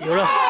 有了。